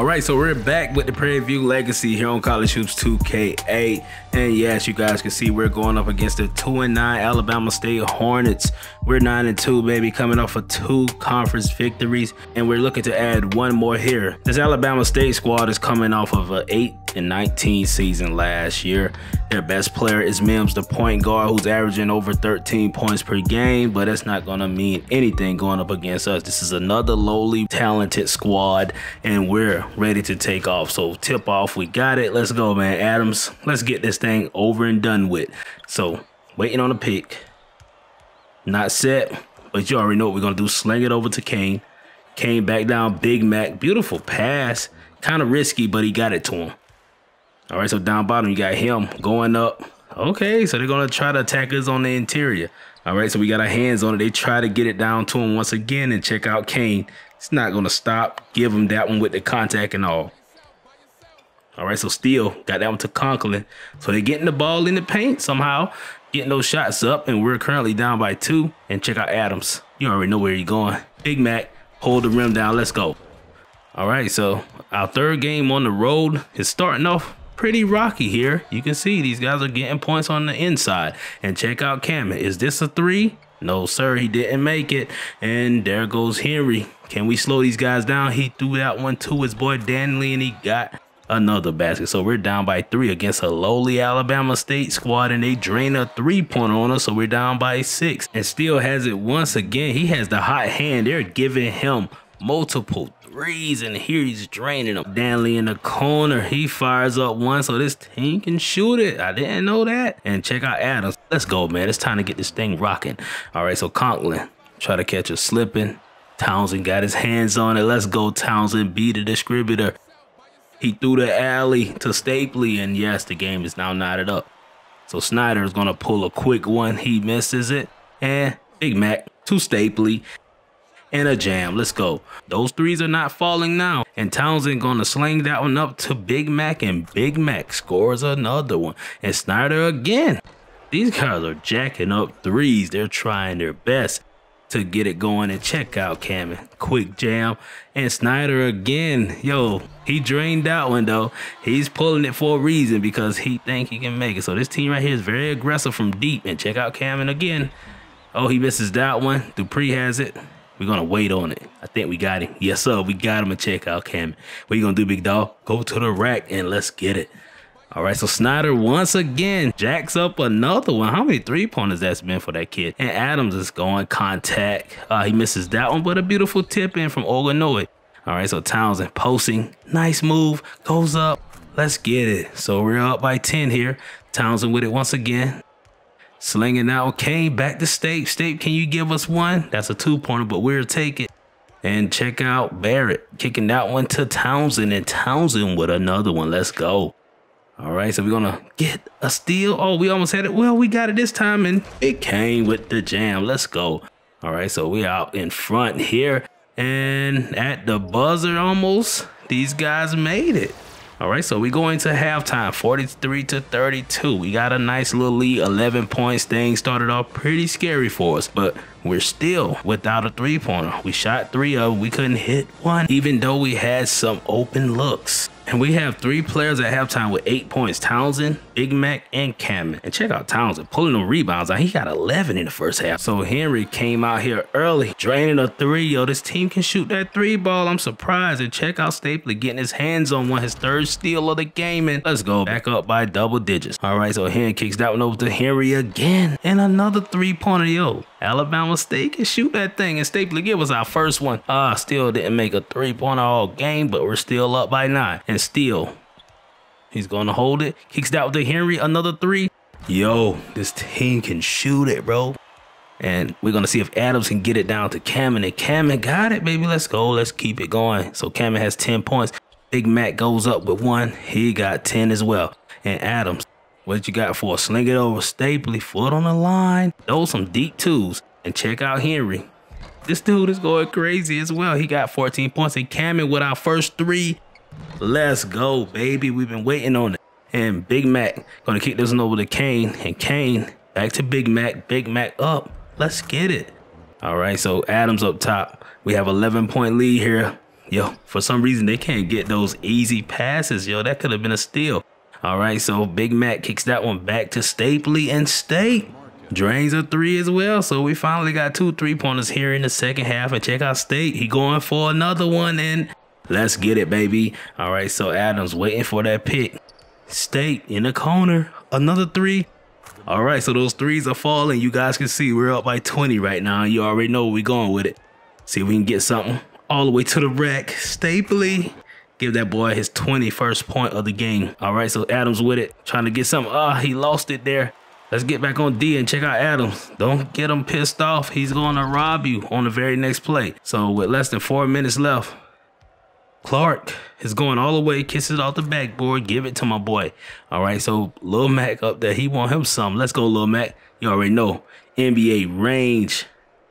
All right, so we're back with the Prairie View Legacy here on College Hoops 2K8. And yes, you guys can see we're going up against the 2 and 9 Alabama State Hornets. We're 9 and 2, baby, coming off of two conference victories. And we're looking to add one more here. This Alabama State squad is coming off of an 8 and 19 season last year. Their best player is Mims, the point guard, who's averaging over 13 points per game, but that's not going to mean anything going up against us. This is another lowly talented squad, and we're ready to take off. So tip off, we got it. Let's go, man. Adams, let's get this thing over and done with. So waiting on a pick. Not set, but you already know what we're going to do. Sling it over to Kane. Kane back down, Big Mac. Beautiful pass. Kind of risky, but he got it to him. All right, so down bottom, you got him going up. Okay, so they're going to try to attack us on the interior. All right, so we got our hands on it. They try to get it down to him once again and check out Kane. It's not going to stop. Give him that one with the contact and all. All right, so Steele got that one to Conklin. So they're getting the ball in the paint somehow, getting those shots up, and we're currently down by two. And check out Adams. You already know where you're going. Big Mac, hold the rim down. Let's go. All right, so our third game on the road is starting off pretty rocky here. You can see these guys are getting points on the inside. And check out Cameron. Is this a three? No, sir, he didn't make it. And there goes Henry. Can we slow these guys down? He threw that one to his boy Danley, and he got another basket. So we're down by three against a lowly Alabama State squad, and they drain a three-pointer on us, so we're down by six. And Steele has it once again. He has the hot hand. They're giving him multiple threes, and here he's draining them. Danley in the corner, he fires up one, so this team can shoot it. I didn't know that. And check out Adams. Let's go, man. It's time to get this thing rocking. All right, so Conklin try to catch a slipping. Townsend got his hands on it. Let's go, Townsend. Be the distributor. He threw the alley to Stapley, and yes, the game is now knotted up. So Snyder is going to pull a quick one. He misses it. And Big Mac to Stapley and a jam. Let's go. Those threes are not falling now. And Townsend gonna sling that one up to Big Mac, and Big Mac scores another one. And Snyder again. These guys are jacking up threes. They're trying their best to get it going and check out Cameron. Quick jam. And Snyder again. Yo, he drained that one though. He's pulling it for a reason because he think he can make it. So this team right here is very aggressive from deep. And check out Cameron again. Oh, he misses that one. Dupree has it. We're gonna wait on it. I think we got him. Yes, sir. We got him and check out Cam. What you gonna do, big dog? Go to the rack and let's get it. All right, so Snyder once again jacks up another one. How many three pointers that's been for that kid? And Adams is going contact. Uh, he misses that one, but a beautiful tip in from Ogunnoye. All right, so Townsend posting. Nice move. Goes up. Let's get it. So we're up by 10 here. Townsend with it once again. Slinging out Kane back to State. State, can you give us one? That's a two-pointer, but we'll take it. And check out Barrett kicking that one to Townsend and Townsend with another one. Let's go. All right, so we're going to get a steal. Oh, we almost had it. Well, we got it this time, and it came with the jam. Let's go. All right, so we out in front here. And at the buzzer almost, these guys made it. All right, so we go into halftime, 43 to 32. We got a nice little lead, 11 points. Things started off pretty scary for us, but we're still without a three-pointer. We shot three of them. We couldn't hit one, even though we had some open looks. And we have three players at halftime with eight points. Townsend, Big Mac, and Cameron. And check out Townsend pulling the rebounds out. He got 11 in the first half. So Henry came out here early, draining a three. Yo, this team can shoot that three ball. I'm surprised. And check out Stapley getting his hands on one, his third steal of the game. And let's go back up by double digits. All right, so Henry kicks that one over to Henry again. And another three-pointer. Yo, Alabama State can shoot that thing. And Stapley give us our first one. Ah, uh, still didn't make a three-pointer all game, but we're still up by nine. And Steele, he's going to hold it. Kicks with the Henry, another three. Yo, this team can shoot it, bro. And we're going to see if Adams can get it down to Cameron. And Cameron got it, baby. Let's go. Let's keep it going. So Cameron has 10 points. Big Mac goes up with one. He got 10 as well. And Adams what you got for a sling it over Stapley, foot on the line. Those some deep twos. And check out Henry. This dude is going crazy as well. He got 14 points and Cameron with our first three. Let's go, baby. We've been waiting on it. And Big Mac gonna kick this one over to Kane. And Kane back to Big Mac. Big Mac up. Let's get it. All right, so Adams up top. We have 11 point lead here. Yo, for some reason, they can't get those easy passes. Yo, that could have been a steal. All right, so Big Mac kicks that one back to Stapley and State. Drains a three as well. So we finally got two three pointers here in the second half. And check out State. He going for another one. And let's get it, baby. All right, so Adams waiting for that pick. State in the corner. Another three. All right, so those threes are falling. You guys can see we're up by 20 right now. You already know where we going with it. See if we can get something all the way to the rack. Stapley. Give that boy his 21st point of the game. All right, so Adams with it. Trying to get something. Ah, oh, he lost it there. Let's get back on D and check out Adams. Don't get him pissed off. He's going to rob you on the very next play. So with less than four minutes left, Clark is going all the way, kisses off the backboard, give it to my boy. All right, so Lil Mac up there, he want him some. Let's go, Lil Mac. You already know, NBA range.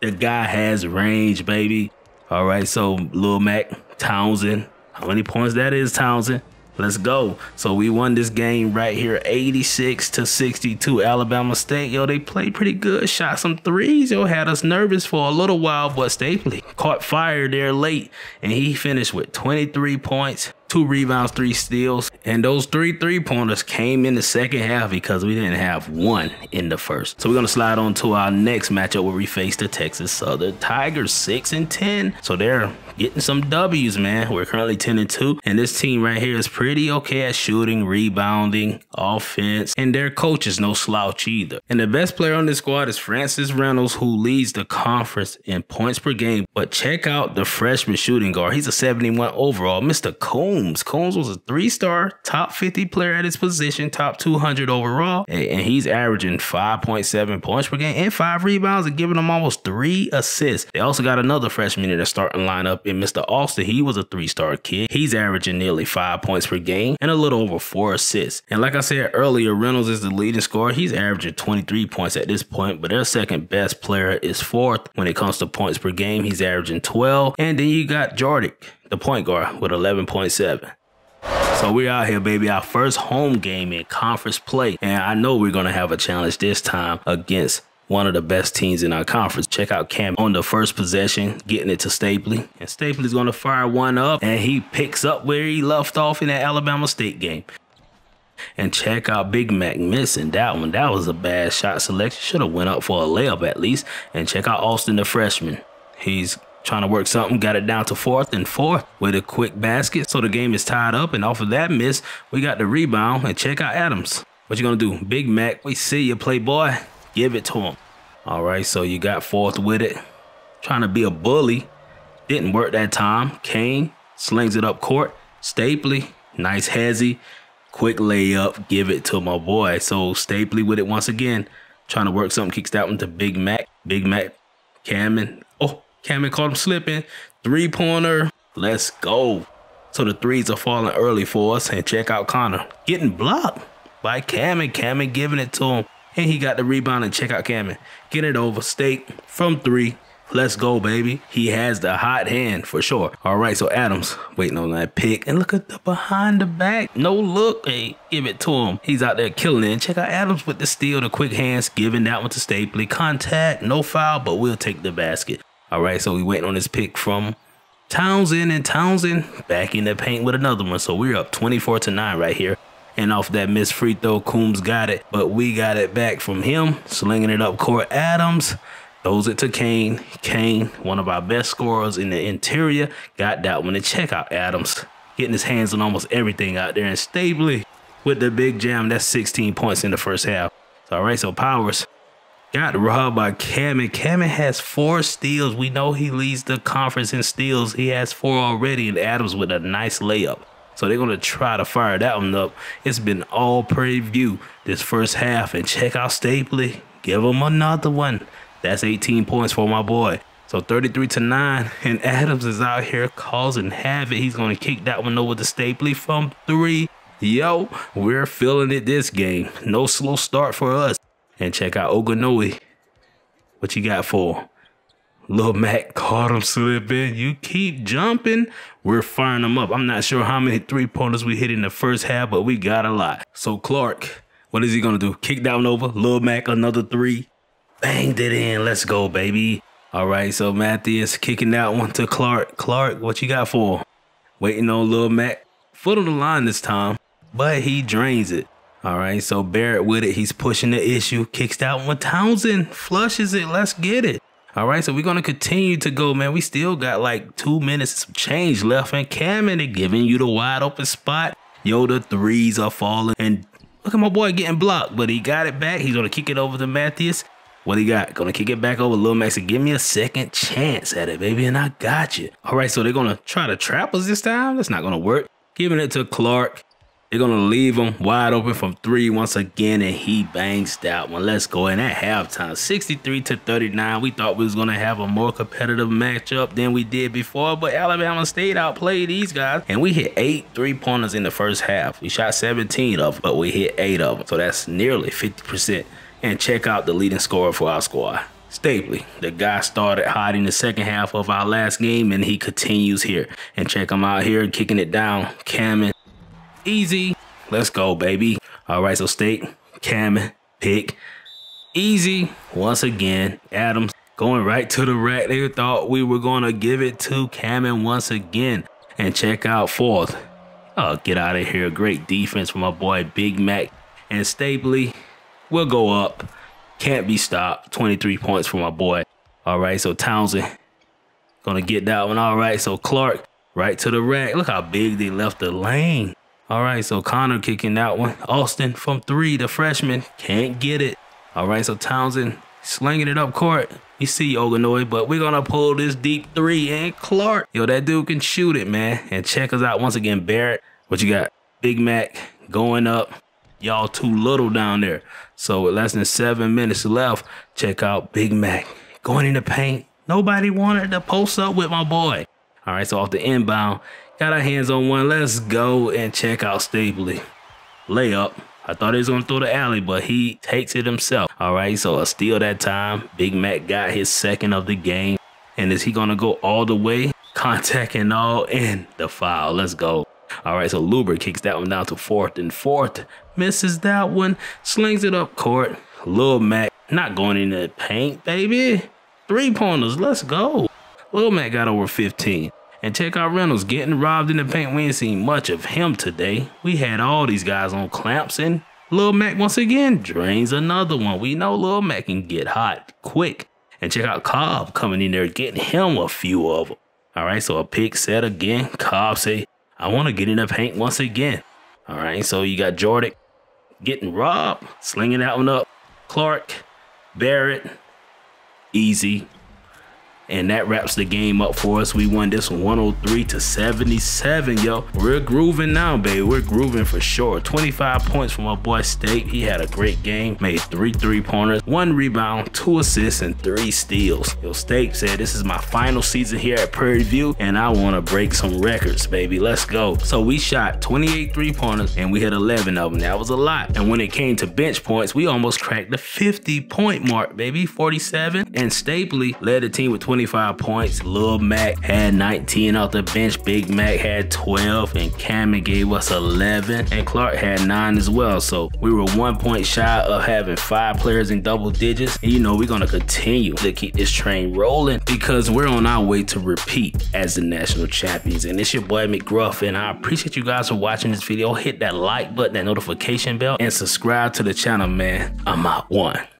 The guy has range, baby. All right, so Lil Mac, Townsend. How many points that is, Townsend? Let's go. So we won this game right here, 86 to 62. Alabama State, yo, they played pretty good. Shot some threes, yo, had us nervous for a little while, but Stapley caught fire there late, and he finished with 23 points, two rebounds, three steals. And those three three pointers came in the second half because we didn't have one in the first. So we're going to slide on to our next matchup where we face the Texas Southern Tigers 6 and 10. So they're getting some W's, man. We're currently 10 and 2. And this team right here is pretty okay at shooting, rebounding, offense. And their coach is no slouch either. And the best player on this squad is Francis Reynolds, who leads the conference in points per game. But check out the freshman shooting guard. He's a 71 overall. Mr. Coon Coombs was a three-star, top 50 player at his position, top 200 overall, and he's averaging 5.7 points per game and five rebounds and giving them almost three assists. They also got another freshman in the starting lineup in Mr. Austin. He was a three-star kid. He's averaging nearly five points per game and a little over four assists. And like I said earlier, Reynolds is the leading scorer. He's averaging 23 points at this point, but their second best player is fourth when it comes to points per game. He's averaging 12. And then you got Jordic the point guard with 11.7. So we're out here, baby. Our first home game in conference play. And I know we're going to have a challenge this time against one of the best teams in our conference. Check out Cam on the first possession, getting it to Stapley. And Stapley's going to fire one up, and he picks up where he left off in that Alabama State game. And check out Big Mac missing that one. That was a bad shot selection. Should have went up for a layup at least. And check out Austin, the freshman. He's trying to work something, got it down to fourth and fourth with a quick basket. So the game is tied up. And off of that miss, we got the rebound. And check out Adams. What you gonna do? Big Mac, we see you, playboy. Give it to him. All right, so you got fourth with it. Trying to be a bully. Didn't work that time. Kane slings it up court. Stapley, nice hezzy. Quick layup, give it to my boy. So Stapley with it once again. Trying to work something, kicks that one to Big Mac. Big Mac, Cameron. Oh, Cameron caught him slipping. Three pointer. Let's go. So the threes are falling early for us. And check out Connor getting blocked by Cameron. Cameron giving it to him. And he got the rebound and check out Cameron. Get it over. State from three. Let's go, baby. He has the hot hand for sure. All right, so Adams waiting on that pick. And look at the behind the back. No look. Hey, give it to him. He's out there killing it. Check out Adams with the steal, the quick hands, giving that one to Stapley. Contact, no foul, but we'll take the basket. All right, so we waiting on this pick from Townsend and Townsend back in the paint with another one. So we're up 24 to 9 right here. And off that missed free throw, Coombs got it, but we got it back from him, slinging it up court. Adams throws it to Kane. Kane, one of our best scorers in the interior, got that one. And check out Adams getting his hands on almost everything out there and Stapley with the big jam. That's 16 points in the first half. All right, so Powers Got robbed by Cameron. Cameron has four steals. We know he leads the conference in steals. He has four already, and Adams with a nice layup. So they're going to try to fire that one up. It's been all preview this first half. And check out Stapley. Give him another one. That's 18 points for my boy. So 33 to 9. And Adams is out here causing havoc. He's going to kick that one over to Stapley from three. Yo, we're feeling it this game. No slow start for us and check out Ogunnowie. What you got for Lil Mac caught him slipping. You keep jumping. We're firing them up. I'm not sure how many three pointers we hit in the first half, but we got a lot. So Clark, what is he gonna do? Kick down over. Lil Mac, another three. Banged it in. Let's go, baby. All right, so Matthias kicking that one to Clark. Clark, what you got for Waiting on Lil Mac. Foot on the line this time, but he drains it. All right, so Barrett with it. He's pushing the issue. Kicks that one. Townsend flushes it. Let's get it. All right, so we're gonna continue to go, man. We still got like two minutes some change left, and Cam and it giving you the wide open spot. Yo, the threes are falling, and look at my boy getting blocked, but he got it back. He's gonna kick it over to Matthias. What he got? Gonna kick it back over Lil Max and give me a second chance at it, baby, and I got you. All right, so they're gonna try to trap us this time. That's not gonna work. Giving it to Clark. They're going to leave him wide open from three once again, and he bangs that one. Let's go. And at halftime, 63 to 39, we thought we was going to have a more competitive matchup than we did before, but Alabama State outplayed these guys, and we hit eight three-pointers in the first half. We shot 17 of them, but we hit eight of them, so that's nearly 50%. And check out the leading scorer for our squad. Stapley, the guy started hot in the second half of our last game, and he continues here. And check him out here, kicking it down. Cammon Easy. Let's go, baby. All right, so State, Cam, pick. Easy. Once again, Adams going right to the rack. They thought we were going to give it to Cameron once again. And check out fourth. Oh, get out of here. Great defense from my boy Big Mac. And Stapley will go up. Can't be stopped. 23 points for my boy. All right, so Townsend going to get that one. All right, so Clark right to the rack. Look how big they left the lane. All right, so Connor kicking that one. Austin from three, the freshman, can't get it. All right, so Townsend slinging it up court. You see Oganoy, but we're going to pull this deep three. And Clark, yo, that dude can shoot it, man. And check us out once again, Barrett. What you got? Big Mac going up. Y'all too little down there. So with less than seven minutes left, check out Big Mac going in the paint. Nobody wanted to post up with my boy. All right, so off the inbound, Got our hands on one. Let's go and check out Stapley. Layup. I thought he was going to throw the alley, but he takes it himself. All right, so a steal that time. Big Mac got his second of the game. And is he going to go all the way? Contact and all in the foul. Let's go. All right, so Luber kicks that one down to fourth and fourth. Misses that one. Slings it up court. Lil Mac not going in the paint, baby. Three pointers. Let's go. Lil Mac got over 15. And check out Reynolds getting robbed in the paint. We ain't seen much of him today. We had all these guys on clamps and Lil Mac once again drains another one. We know Lil Mac can get hot quick. And check out Cobb coming in there getting him a few of them. All right, so a pick set again. Cobb say, I want to get in the paint once again. All right, so you got Jordan getting robbed, slinging that one up. Clark, Barrett, easy. And that wraps the game up for us. We won this one 103 to 77, yo. We're grooving now, baby. We're grooving for sure. 25 points from my boy State. He had a great game. Made three three-pointers, one rebound, two assists, and three steals. Yo, State said, this is my final season here at Prairie View, and I want to break some records, baby. Let's go. So we shot 28 three-pointers, and we hit 11 of them. That was a lot. And when it came to bench points, we almost cracked the 50-point mark, baby. 47. And Stapley led the team with 25 points. Lil Mac had 19 off the bench. Big Mac had 12. And Cameron gave us 11. And Clark had 9 as well. So we were one point shy of having five players in double digits. And you know, we're going to continue to keep this train rolling because we're on our way to repeat as the national champions. And it's your boy McGruff. And I appreciate you guys for watching this video. Hit that like button, that notification bell, and subscribe to the channel, man. I'm out one.